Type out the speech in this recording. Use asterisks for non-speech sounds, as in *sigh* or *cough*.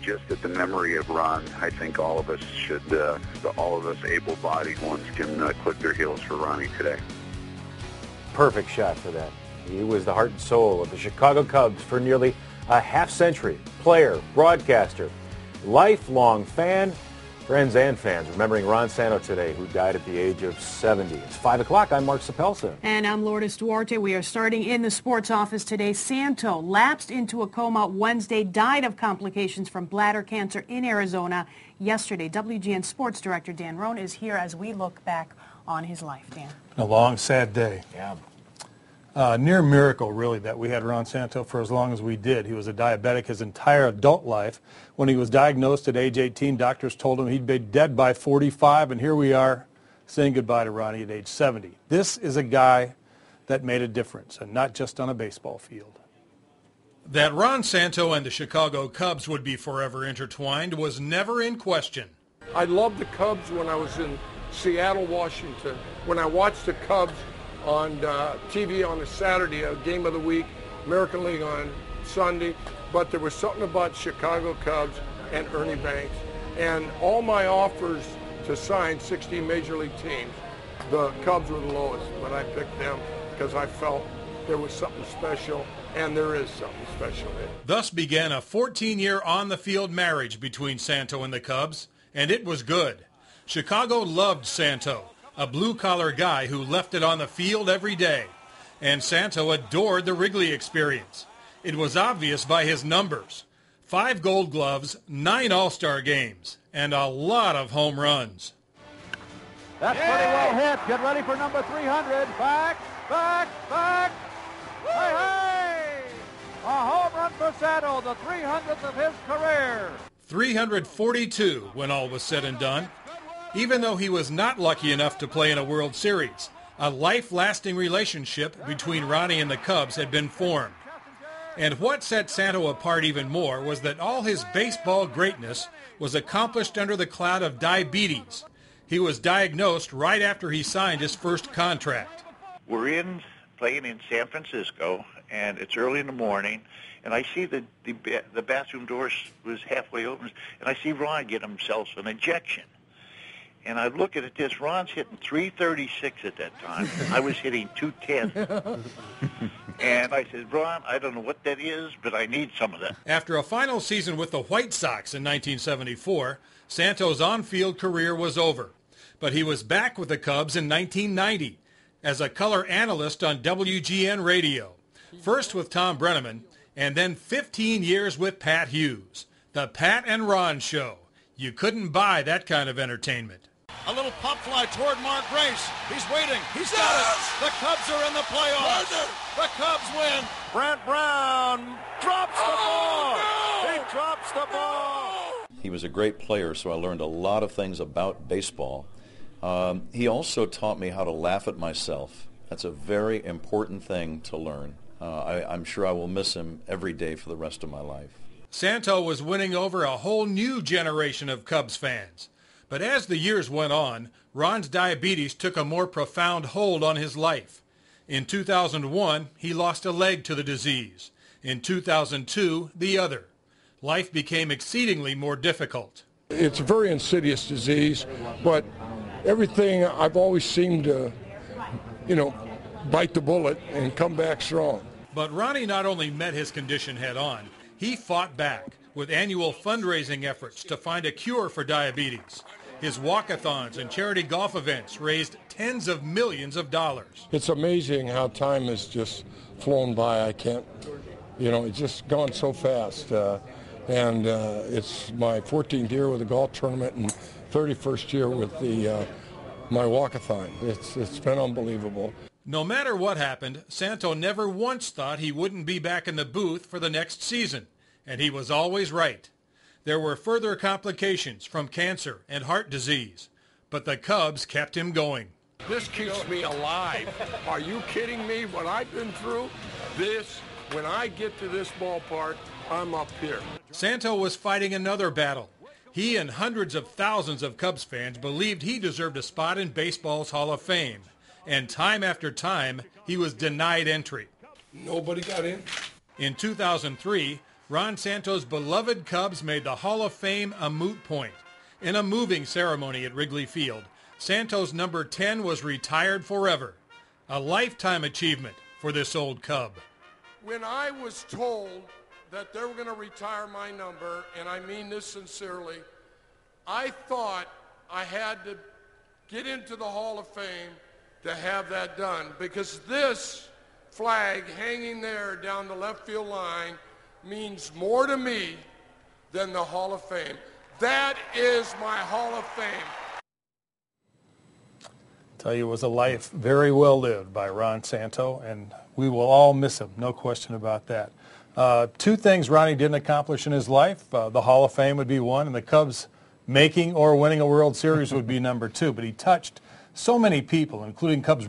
Just at the memory of Ron, I think all of us should, uh, all of us able-bodied ones can uh, click their heels for Ronnie today. Perfect shot for that. He was the heart and soul of the Chicago Cubs for nearly a half century. Player, broadcaster, lifelong fan, friends and fans. Remembering Ron Santo today, who died at the age of 70. It's 5 o'clock. I'm Mark Suppelsa. And I'm Lourdes Duarte. We are starting in the sports office today. Santo lapsed into a coma Wednesday, died of complications from bladder cancer in Arizona yesterday. WGN Sports Director Dan Roan is here as we look back on his life. Dan. A long, sad day. Yeah. Uh, near miracle, really, that we had Ron Santo for as long as we did. He was a diabetic his entire adult life. When he was diagnosed at age 18, doctors told him he'd be dead by 45, and here we are saying goodbye to Ronnie at age 70. This is a guy that made a difference, and not just on a baseball field. That Ron Santo and the Chicago Cubs would be forever intertwined was never in question. I loved the Cubs when I was in Seattle, Washington. When I watched the Cubs on uh, TV on a Saturday, a game of the week, American League on Sunday, but there was something about Chicago Cubs and Ernie Banks. And all my offers to sign 16 major league teams, the Cubs were the lowest, but I picked them because I felt there was something special, and there is something special. Thus began a 14-year on-the-field marriage between Santo and the Cubs, and it was good. Chicago loved Santo, a blue-collar guy who left it on the field every day. And Santo adored the Wrigley experience. It was obvious by his numbers. Five gold gloves, nine All-Star games, and a lot of home runs. That's pretty well hit. Get ready for number 300. Back, back, back. Hey, hey! A home run for Santo, the 300th of his career. 342 when all was said and done. Even though he was not lucky enough to play in a World Series, a life-lasting relationship between Ronnie and the Cubs had been formed. And what set Santo apart even more was that all his baseball greatness was accomplished under the cloud of diabetes. He was diagnosed right after he signed his first contract. We're in playing in San Francisco, and it's early in the morning, and I see the the, the bathroom door was halfway open, and I see Ron get himself an injection. And I look at this, Ron's hitting 336 at that time. *laughs* I was hitting 210. and I said, Ron, I don't know what that is, but I need some of that. After a final season with the White Sox in 1974, Santo's on-field career was over. But he was back with the Cubs in 1990 as a color analyst on WGN Radio. First with Tom Brennaman, and then 15 years with Pat Hughes. The Pat and Ron Show. You couldn't buy that kind of entertainment. A little pop fly toward Mark Grace. He's waiting. He's got it. The Cubs are in the playoffs. The Cubs win. Brant Brown drops the ball. He drops the ball. He was a great player, so I learned a lot of things about baseball. Um, he also taught me how to laugh at myself. That's a very important thing to learn. Uh, I, I'm sure I will miss him every day for the rest of my life. Santo was winning over a whole new generation of Cubs fans. But as the years went on, Ron's diabetes took a more profound hold on his life. In 2001, he lost a leg to the disease. In 2002, the other. Life became exceedingly more difficult. It's a very insidious disease, but everything I've always seemed to, you know, bite the bullet and come back strong. But Ronnie not only met his condition head on, he fought back with annual fundraising efforts to find a cure for diabetes. His walkathons and charity golf events raised tens of millions of dollars. It's amazing how time has just flown by. I can't, you know, it's just gone so fast. Uh, and uh, it's my 14th year with the golf tournament and 31st year with the uh, my walkathon. It's it's been unbelievable. No matter what happened, Santo never once thought he wouldn't be back in the booth for the next season, and he was always right. There were further complications from cancer and heart disease, but the Cubs kept him going. This keeps me alive. Are you kidding me? What I've been through, this, when I get to this ballpark, I'm up here. Santo was fighting another battle. He and hundreds of thousands of Cubs fans believed he deserved a spot in baseball's Hall of Fame. And time after time, he was denied entry. Nobody got in. In 2003, Ron Santo's beloved Cubs made the Hall of Fame a moot point. In a moving ceremony at Wrigley Field, Santos number 10 was retired forever. A lifetime achievement for this old Cub. When I was told that they were going to retire my number, and I mean this sincerely, I thought I had to get into the Hall of Fame to have that done because this flag hanging there down the left field line means more to me than the Hall of Fame. That is my Hall of Fame. Tell you, it was a life very well lived by Ron Santo, and we will all miss him, no question about that. Uh, two things Ronnie didn't accomplish in his life. Uh, the Hall of Fame would be one, and the Cubs making or winning a World Series would be number two. But he touched so many people, including Cubs